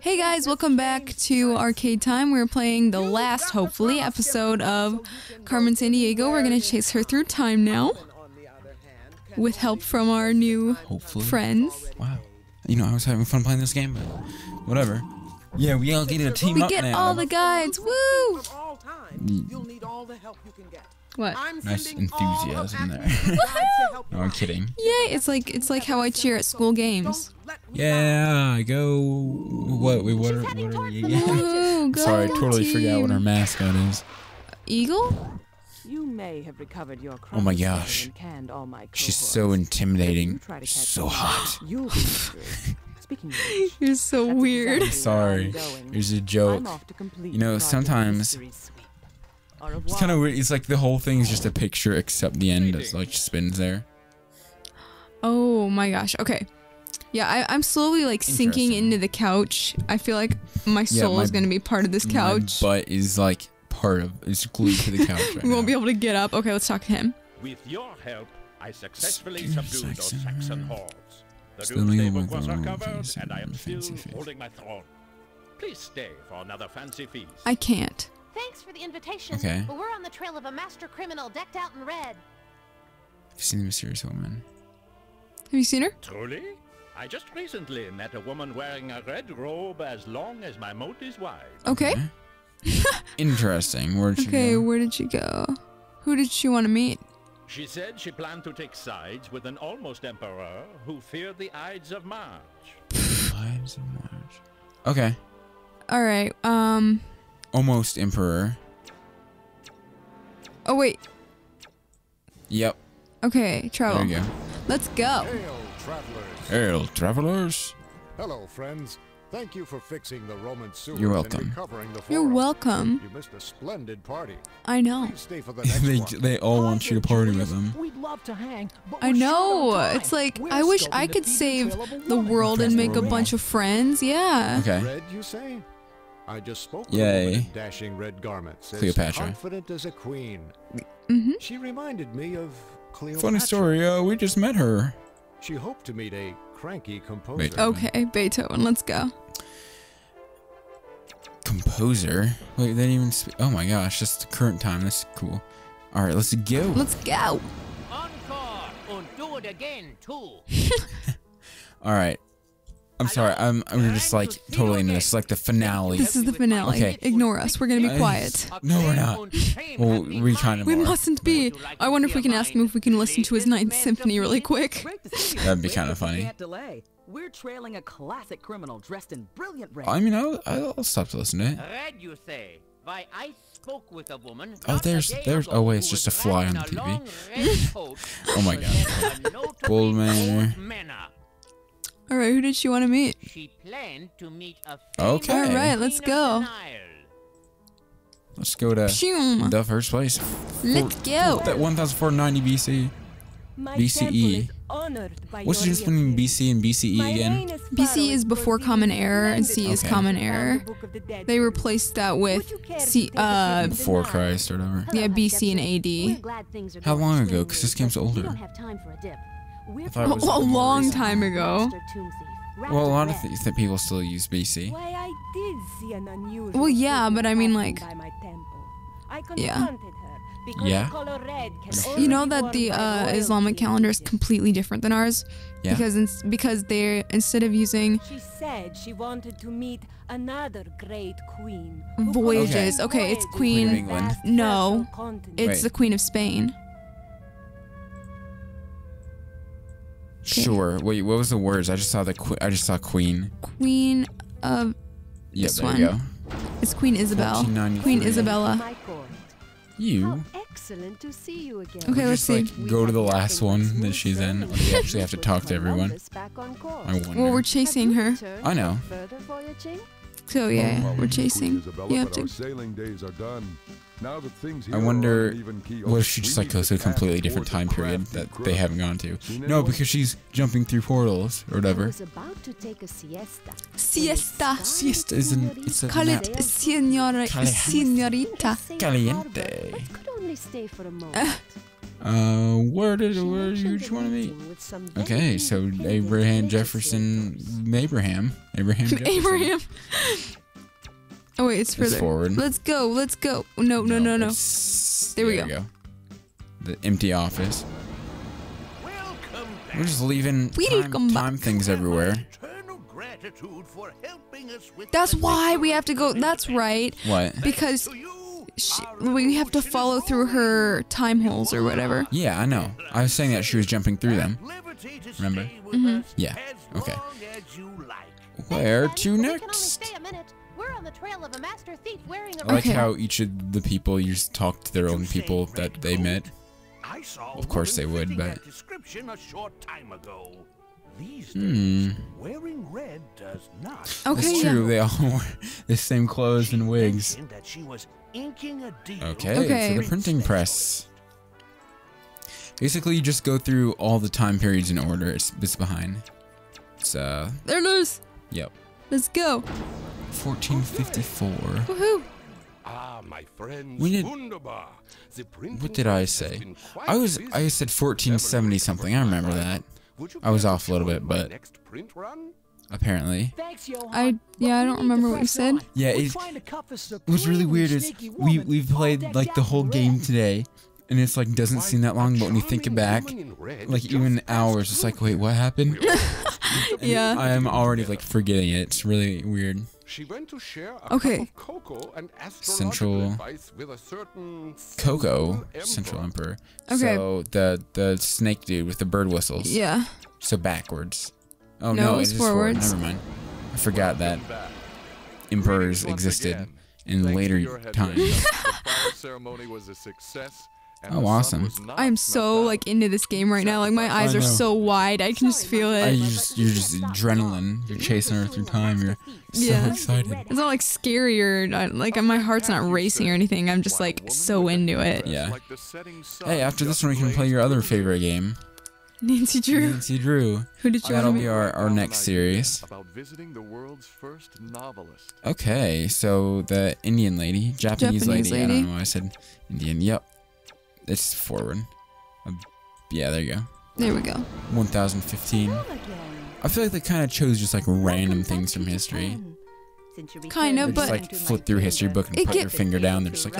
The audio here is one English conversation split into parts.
Hey guys, welcome back to Arcade Time. We're playing the last, hopefully, episode of Carmen Sandiego. We're gonna chase her through time now with help from our new Hopefully. friends. Wow. You know, I was having fun playing this game, but whatever. Yeah, we all get a team We up get all the guides. Woo! All time. You'll need all the help you can get. What? I'm Nice sending all of enthusiasm there. Acme's guides to help no, I'm kidding. Yeah, It's like it's like how I cheer at school games. Don't Yeah, go. What? Wait, what are, what are we again? Woo! Sorry, I totally forgot what our mascot is. Eagle. You may have recovered your Oh my gosh. and canned all my She's so intimidating. you try to catch So hot. You'll be screwed. Speaking of which, You're so that's weird. exactly Sorry. I'm going. Here's a joke. I'm off to complete You know, sometimes- Mystery Sweep. Au It's kind of weird. It's like the whole thing is just a picture, except the end is like spins there. Oh my gosh. Okay. Yeah, I, I'm slowly like sinking into the couch. I feel like my Yeah, soul my- is gonna be part of this couch. My butt is like part of. It's glued to the couch right we won't be able to get up. Okay, let's talk to him. With your help, I successfully Speaking of subdued those Saxon, Saxon hordes. The still Domesday living Book was the wrong recovered, and I am still holding my throne. Please stay for another fancy feast. I can't. Thanks for the invitation. Okay. But we're on the trail of a master criminal decked out in red. Have you seen the mysterious woman? Have you seen her? Truly? I just recently met a woman wearing a red robe as long as my moat is wide. Okay. Interesting. Where'd she Okay, go? where did she go? Who did she want to meet? She said she planned to take sides with an almost emperor who feared the Ides of March. Ides of March. Okay. All right. Um. Almost emperor. Oh wait. Yep. Okay. Travel. There you go. Let's go. Hail, travelers. Hail, travelers. Hello, friends. Thank you for fixing the Roman sewers You're welcome. recovering the You're welcome. You missed a splendid party. I know. Stay for the next they one. they all want you to party with them. We'd love to hang, but I know. on. It's like We're I wish I could save trail of a the world and make a bunch of friends. Yeah. Okay. Red, you say? I just spoke with Yay. a woman in dashing red garments. as Cleopatra. confident as a queen. Mhm. She reminded me of Cleopatra. Funny story. Uh, we just met her. She hoped to meet a cranky composer. Wait. Okay, Beethoven. Let's go. Composer. Wait, they didn't even. Sp- oh my gosh, that's the current time. That's cool. All right, let's go. Let's go. Encore and do it again too. All right. I'm sorry. I'm I'm just like totally into this. Like the finale. This is the finale. Okay. Ignore us. We're gonna be uh, quiet. No, we're not. Well, we kind of We are. mustn't be. I wonder if we can ask him if we can listen to his Ninth Symphony really quick. Great to see you. That'd be kinda funny. We're trailing a classic criminal dressed in brilliant red. I mean, I'll, I'll stop to listen to it. Red, you say? Why, I spoke with a woman. Oh, there's- there's- oh, wait, it's just a fly on the TV. long red coat Oh my with God. a All right, who did she want to meet? She planned to meet a Okay. All right, let's go. Let's go to Shoom. the first place. Let's go. That 1490 BC. BCE. What's the difference between BC and BCE again? BC is before Common Era and C is Common Era. They replaced that with C. Uh, Before Christ or whatever. yeah, BC and We're AD. glad things are How going long ago? swimmingly, 'Cause this game's but older. We don't have time for a I thought it was A, a long recent. time ago. Master Tomb Thief, Well, a lot of wrapped th- th- people still use BC. Why I did see an unusual Well, yeah, but I mean, like- my. I Yeah. her because Yeah. the color red can You know that the uh. Islamic calendar is completely different than ours. Yeah. Because ins- because they're instead of using She said she wanted to meet another great queen. voyages. collected Okay, it's voyages Queen. from England. No, it's Wait. the Queen of Spain. Okay. Sure. Wait, what was the words? I just saw the que- I just saw Queen. Queen of Yep, This there one. you go. it's Queen Isabel. Queen Isabella. You. Excellent to see you again. Okay, let's just see. like go to the last one that she's in. Or do you actually have to talk to everyone? I wonder. Well, we're chasing her. I know. Further voyaging? So yeah, we're chasing. Isabella, You have but our to. Sailing days are done. Now that things I here are wonder even keel, what if she just like goes to a completely different time period that they haven't gone to. No, because she's jumping through portals or I whatever. was about to take a siesta. Siesta. Siesta is an it's a Call nap. it Senora, Caliente. Senorita. Caliente. Barbara, could only stay for a moment. Uh, where did where did you want to meet? Okay, so Abraham Jefferson, Abraham, Abraham Jefferson. Abraham. Oh wait, it's It's further. forward. Let's go. Let's go. No, no, no, no. it's- There we you go. The empty office. Welcome We're just leaving We time, come back. time things everywhere. For us with That's why we have to go. That's right. What? Because she, we have to follow through her time holes or whatever. Yeah, I know. I was saying that she was jumping through them. Remember? stay with Mhm. Yeah, okay. long as you like. Where to Daddy, but We can only next? Stay a minute. We're on the trail of a master thief wearing a I like Okay. how each of the people you just talk to their own you people that they coat? met. I saw Of course they would, but- that description a short time ago. These Hmm. days, wearing red does not. Okay, It's yeah. true. They all wear the same clothes and wigs. That she was inking a deal Okay, Okay. for the printing press. Basically, you just go through all the time periods in order. It's, it's behind. It's uh, There it is. yep, Let's go. 1454. Woohoo. Ah, my friends. We did- Wunderbar. The printing What did I say? I was. I said 1470 something. I remember that. I was off a little bit, but next print run? apparently. Thanks, I yeah, I don't remember what you said. Yeah, it- trying to cuff a What's really weird is we we've played like the whole game today, and it's like doesn't seem that long, but when you think it back, woman in red like even hours, it's like wait, what happened? We all have Yeah. I am already like forgetting it. It's really weird. She went to share a Okay. cup of cocoa and Central- advice with a certain Coco, Central emperor. Emperor. Okay. So the the snake dude with the bird whistles. Yeah. So backwards. Oh No, no, it's it is forward. forwards. Never mind. I forgot that emperors existed again. in Thanks later times. the ceremony was a success. And Oh, awesome. I'm so like into this game right now. Like my eyes are so wide. I can just feel I it. just you're just adrenaline. You're chasing her through time. You're so Yeah. excited. It's not like scary or not- like my heart's not racing or anything. I'm just like so into it. Yeah. like the setting sun Hey, after this one, we can play your other favorite game, Nancy Drew. Nancy Drew. Who did you That'll be our, our next series. About visiting the world's first novelist. Okay, so the Indian lady, Japanese, Japanese lady. I don't know why I said Indian. Yep, it's forward. Uh, yeah, there you go. There we go. 1015. I feel like they kind of chose just like random things from history. Japan. Since you Kinda, returned They just but- like flip through history book and put get- their finger down. They're just like,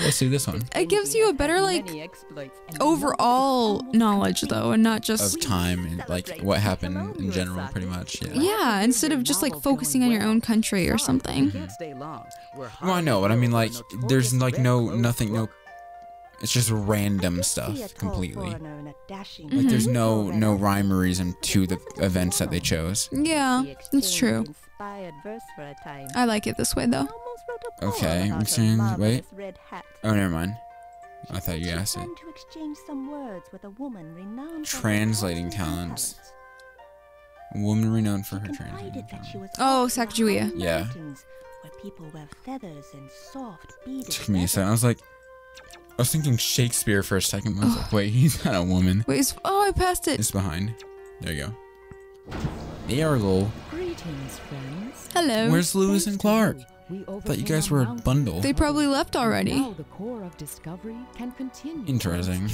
let's do this one. It gives you a better like Many exploits and overall knowledge though, and not just Of time and like what happened in general, pretty much. Yeah. yeah, instead of just like focusing on your own country or something. Long. We're Well, I know, but I mean, like, there's like no nothing, no. Clothes It's just random stuff completely. foreigner in a dashing Like there's no no rhyme or reason to the events that they chose. Yeah, The it's true. exchange inspired verse for a time. I like it this way though. almost wrote a poem Okay, I'm saying- wait. Oh, never mind. I thought you asked it. planned to exchange some words with a woman renowned for her Translating talents. talents. A woman renowned for her confided translating that she talent. was Oh, off Sacagawea. Yeah. Where people wear feathers and soft beaded Took me a second. I was like, I was thinking Shakespeare for a second. I was like, wait, he's not a woman. Wait, it's, oh, I passed it. It's behind. There you go. There we go. Greetings, friends. Hello. Where's Lewis and Clark? We Thought you guys were a bundle. They probably left already. Now the Corps of Discovery can continue. on Interesting.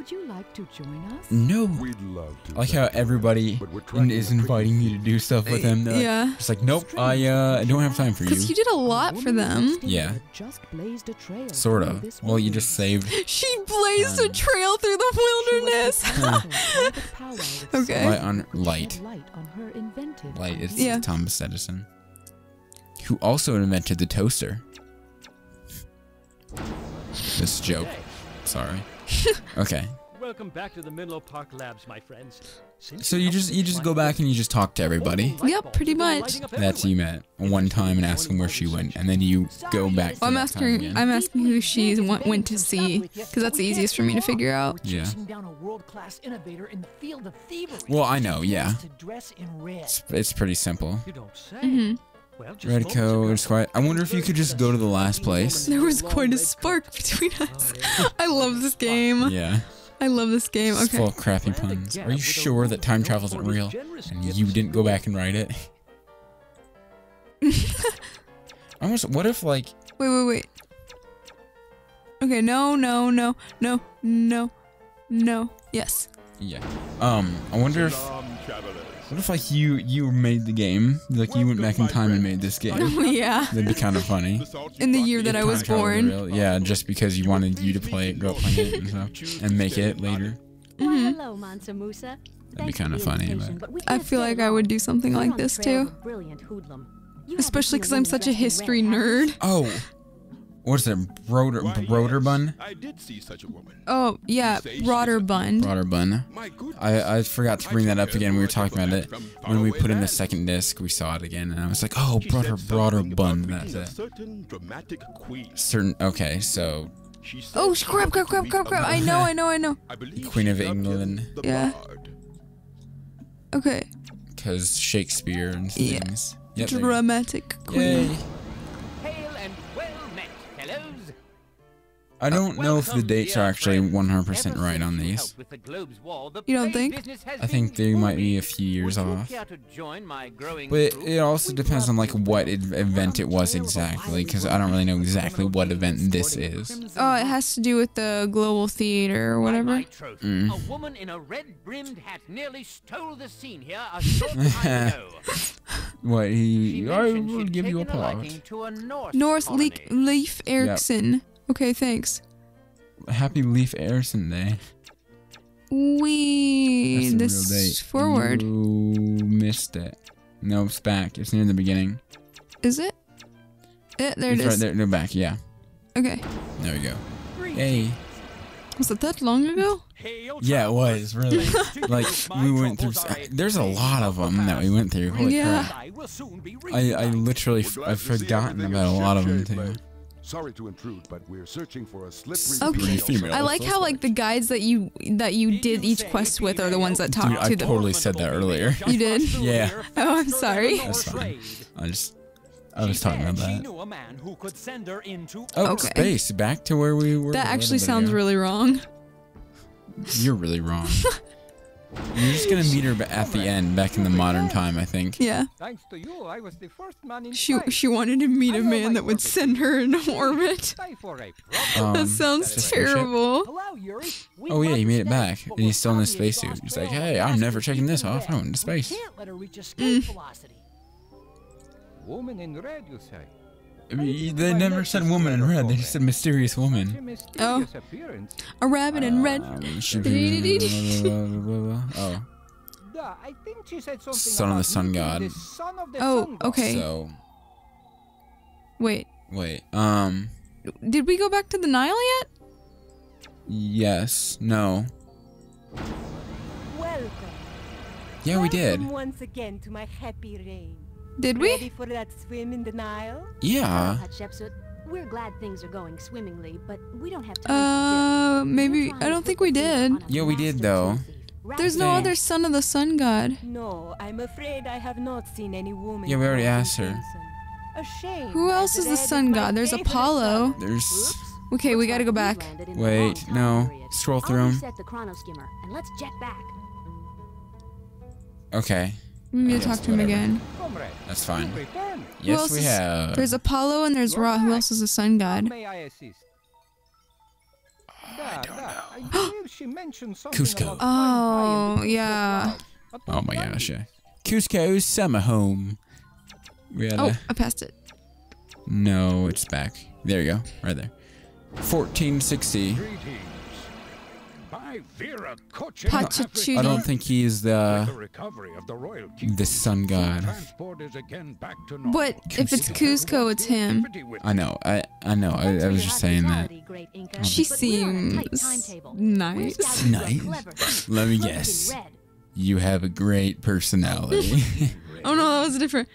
Its journey. Would you like to join us? No. We'd love to. I like how everybody but is inviting you to do stuff with them. They're like, Yeah. It's like, nope, I uh, I don't have time for you. Because you. you did a lot for them. Yeah. Just blazed a trail Sort of. Well, you just saved She blazed a Um, trail through the wilderness. responsible for the power with Okay. light on light. light on her invented Light is Yeah. Thomas Edison, who also invented the toaster. This joke. Sorry. Okay. Welcome back to the Menlo Park Labs, my friends. Since So you just you just go back and you just talk to everybody Yep, pretty much. That's you met one time and ask them where she went, and then you go back. Well, I'm asking. I'm asking who she went, went to see, because that's the easiest for me to figure out. Yeah. Chasing down a world-class innovator in the field of thievery. Well, I know, yeah. To dress in red. It's, it's pretty simple. You don't say. hmm Well, just Redco, ago, it's quite. I wonder if you could just go to the last place. There was quite a spark between us. I love this game. Yeah. I love this game. It's Okay. full of crappy puns. Are you sure that time travel isn't real? And you didn't go back and write it? Almost. What if like Wait, wait, wait. Okay, no, no, no, no, no, no. Yes. Yeah. Um, I wonder if Shalom, travelers. What if like you you made the game, like you went back in time and made this game. yeah. That'd be kind of funny. The salt you In the year that I was born. real- Yeah, just because you wanted you to play it, grow up playing it and stuff, and make it later. Mm-hmm. Why, hello, Mansa Musa. be Thanks for kinda funny, but- I feel like I would do something like this too. a Brilliant hoodlum. You haven't Especially because I'm such a history nerd. Oh, what's it? Broder Why, broder yes, bun? I did see such a woman. Oh, yeah, broader bun. Broader bun. My. I, I forgot to bring that up again. We were talking about it when we put in the second disc. We saw it again, and I was like, "Oh, She broader, broader bun." That's it. certain dramatic queen. Certain. Okay, so She Oh, crap, crap, crap, crap, crap. I a know. I know, I know. I Queen of England. Yeah. Okay. because Shakespeare and Yeah. things. Yep, there you go. Dramatic queen. Yay. I don't know if the dates are actually 100% right on these. helped with the Globe's Wall, the You don't think? I think they might be a few years off. care to join my growing But it also depends on like what event it was exactly, because I don't really know exactly what event this is. Oh, it has to do with the global theater or whatever. Mm. A woman in a red-brimmed hat nearly stole the scene here a short time ago. What She he? I will she'd give you a applause. liking to a Norse, North colony. Leak Leif Erikson. Okay, thanks. Happy Leif Erikson Day. We That's the real this date. forward. You missed it. No, it's back. It's near the beginning. Is it? Eh, there it it's right is. there. No, back. Yeah. Okay. There we go. Hey. Was it that long ago? Yeah, it was really. like we went through. There's a lot of them that we went through. Holy Yeah. crap! I I literally f- I've forgotten about a lot of them too. Sorry to intrude, but we're searching for a slippery Okay. female. I like how like the guides that you that you did each quest with are the ones that talk Dude, I to them. totally said that earlier. You did? Yeah. Oh, I'm sorry. That's fine. I just I was talking about that. a man who could send her into Oh, Okay. space. Back to where we were. That actually sounds ago. really wrong. You're really wrong. You're just gonna meet her at the end, back in the modern time, I think. Yeah. Thanks to you, I was the first man in She she wanted to meet a man that would send her in orbit. a Um, That sounds terrible. Oh yeah, he made it back, and he's still in the spacesuit. He's like, "Hey, I'm never taking this off. I went into space." Can't let her reach escape Mm. Woman in red, you say? I mean, they never said woman in red. They just said mysterious woman. Oh. A rabbit in red. Should be- oh, I think she said something son of the sun god. the son of the Oh, sun okay. So Wait. wait. Um. Did we go back to the Nile yet? Yes. No. Welcome. Yeah, we did. Once again to my happy reign. Did we? Ready for that swim in the Nile? Yeah. Hatshepsut, we're glad things are going swimmingly, but we don't have time Uh, maybe I don't think we did. Yeah, we did though. There's no other son of the sun god. No, I'm afraid I have not seen any woman. Yeah, we already asked her. A shame. Who else is the sun god? There's Apollo. There's. Okay, we gotta go back. Wait. No. Scroll through I'll them. reset the chrono skimmer and let's jet back. Okay. We need to talk to him whatever. again. That's fine. you return. Who Yes, else we is- have. There's Apollo and there's Ra. Who else is the sun god? May I don't know. I believe she mentioned something Cusco. about flying high in Oh, yeah. Oh my gosh, you? yeah. Cusco's summer home. We had Oh, a, I passed it. no, it's back. There you go, right there. 1460. Greetings. By Vera Pachacuti. I don't think he's the the recovery of the royal the sun god. Transport is again back to normal. But if it's Cusco, it's him. I know. I I know. I, I was just saying that. She but we're on a tight seems nice. We're scouting for a Nice. Let me guess. You have a great personality. Oh no, that was different.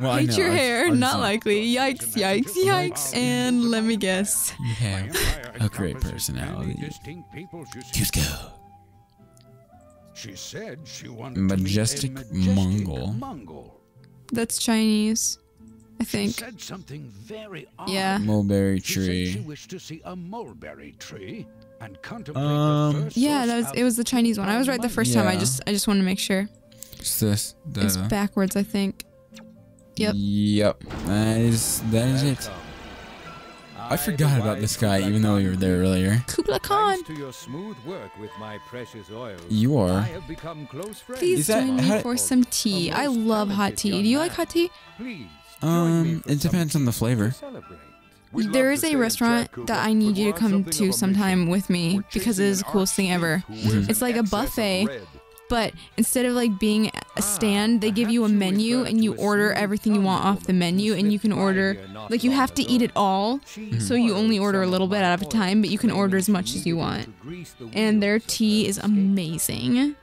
Well, I Hate know, your hair, I just not likely. Yikes, yikes, yikes. And let me guess. You have a great personality. Cusco. She said she wanted Majestic to majestic Mongol. Mongol. That's Chinese. I She think. said something very odd. Yeah. Mulberry She said she tree. wished to see a mulberry tree and contemplate Um, the first Yeah, that was it was the Chinese one. I was right the first time. I just I just wanted to make sure. It's this. The, It's backwards, I think. Yep. Yep. That is that is it. I forgot about this guy, even though you were there earlier. Kubla Khan. To your smooth work with my precious oils, You are. I have become close friends. Please Is that- join me for some tea. I love hot tea. Do you like hot tea? Please Um, it depends on the flavor. There is a restaurant that I need you to come to sometime with me because it is the coolest thing ever. Mhm. It's like a buffet, but instead of like being a stand, they give you a menu and you order everything you want off the menu and you can order like you have to eat it all. So you only order a little bit out of a time, but you can order as much as you want. And their tea is amazing.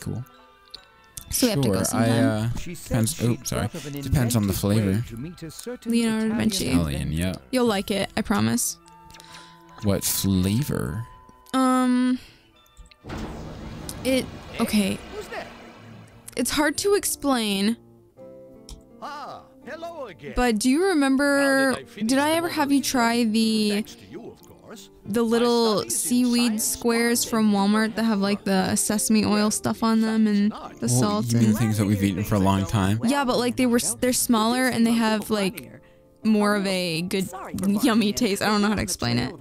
Cool. So we have to go Sure, I, uh, depends. Oh, sorry. Depends on the flavor. Leonardo da Vinci. Italian, yeah. You'll like it, I promise. What flavor? Um it okay. Who's there? It's hard to explain, Ah, hello again. but do you remember Now I did I ever have you try the you, the little seaweed squares from Walmart that have like the sesame oil stuff on them and the Well, salt you mean and things that we've eaten for a long time? Yeah, but like they were, they're smaller and they have like more of a good yummy taste. I don't know how to explain it.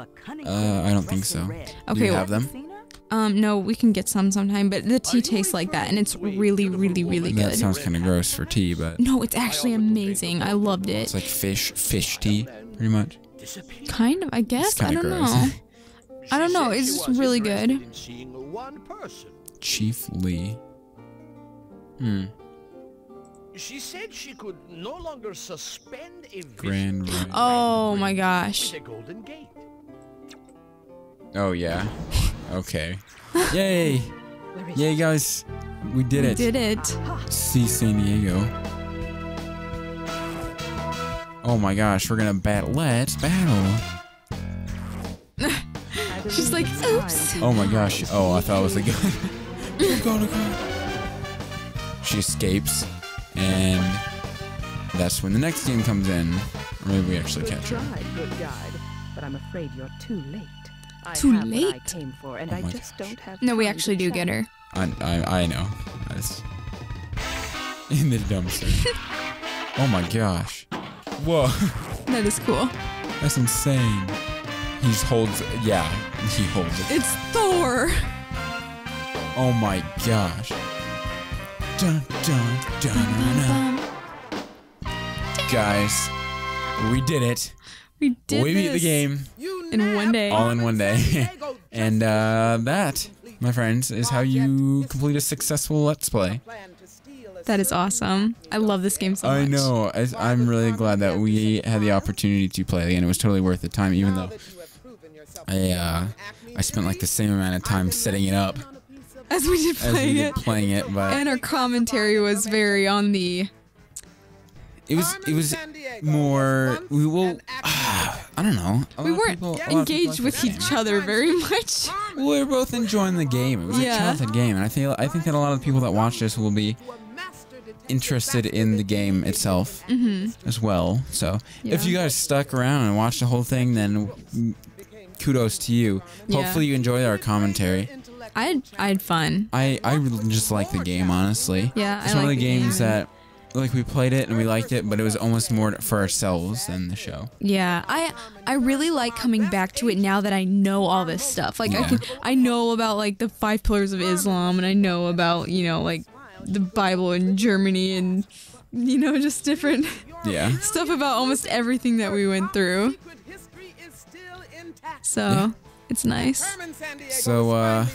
Uh, I don't think so. Okay. Do Okay, you have them? Um no, we can get some sometime, but the tea tastes like that and it's really really really good. That sounds kind of gross for tea, but No, it's actually amazing. I loved it. it's like fish, fish tea, pretty much. Kind of, I guess. I don't gross. know. I don't know. It's just really good. in seeing one person. Chief Lee. Hmm. She said she could no longer suspend a vision Grand Oh my gosh. with a golden gate. Oh yeah. Okay. Yay! Yay, guys! We did it. We it. did it. See San Diego. Oh my gosh, we're gonna battle. Let's battle. She's like, oops. Oh my gosh. Oh, I thought it was a gun. Gonna go. She escapes, and that's when the next game comes in. Or maybe we actually catch her. tried, good guide, but I'm afraid you're too late. I Too have I late? came for, and Oh I my just don't have No, we actually do get her. I, I, I know. That's in the dumpster. oh my gosh. Whoa. That is cool. That's insane. He just holds. Yeah, he holds it. It's Thor. Oh my gosh. Dun, dun, dun, dun, dun. Guys, we did it. We did we beat the this game in one day. all in one day. and uh, that, my friends, is how you complete a successful Let's Play. That is awesome. I love this game so much. I know. I, I'm really glad that we had the opportunity to play it, and it was totally worth the time, even though I uh, I spent like the same amount of time setting it up As we did as we playing did it. playing it. But And our commentary was very on the. it was it was more. We will. I don't know. We weren't people- a lot of people engaged with the game. each other very much. We were both enjoying the game. It was Yeah. a childhood game, and I feel I think that a lot of the people that watch this will be interested in the game itself Mm-hmm. as well. So if you guys stuck around and watched the whole thing, then mm, kudos to you. Yeah. Hopefully you enjoyed our commentary. I had, I had fun. I I just like the game honestly. Yeah, it's I one like of the the games game. that like we played it and we liked it, but it was almost more for ourselves than the show. Yeah, I I really like coming back to it now that I know all this stuff. Like I can I know about like the five pillars of Islam and I know about, you know, like the Bible in Germany and you know, just different Yeah. stuff about almost everything that we went through. So, it's nice. So uh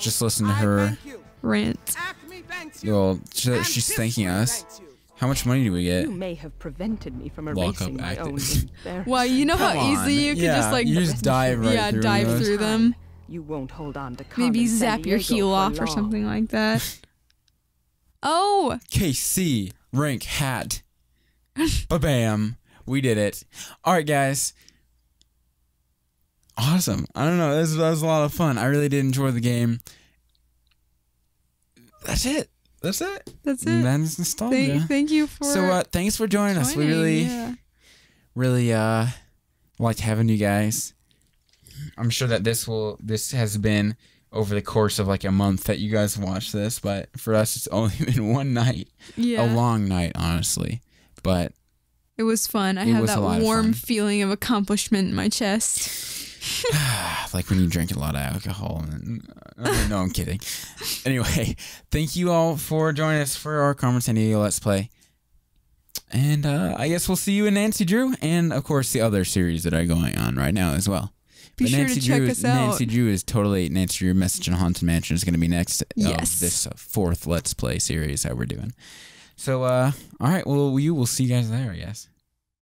just listen to her Rant. well sh- she's thanking us. How much money do we get? You may have prevented me from erasing my own embarrassment. Well, you know how Come easy on. you could Yeah, just like you just dive right yeah, through dive those. through them. You won't hold on to Maybe zap your heel for off or something like that. Oh, KC rank hat. ba bam. We did it. All right, guys. Awesome. I don't know. This, that was a lot of fun. I really did enjoy the game. That's it. That's it. that's it. That's nostalgia. Thank, thank you for so uh, thanks for joining us. We really, yeah. really uh liked having you guys. I'm sure that this will this has been over the course of like a month that you guys watched this, but for us it's only been one night. Yeah. A long night, honestly. But It was fun. I had that warm feeling of accomplishment in my chest. like when you drink a lot of alcohol. And, uh, no, I'm kidding. Anyway, thank you all for joining us for our Carmen Sandiego Let's Play. And uh, I guess we'll see you in Nancy Drew, and of course the other series that are going on right now as well. Be But sure Nancy to check Drew, us out. Nancy Drew is totally Nancy Drew Message in Haunted Mansion is going to be next Yes. of this fourth Let's Play series that we're doing. So, uh, all right, well, we will see you guys there, I guess.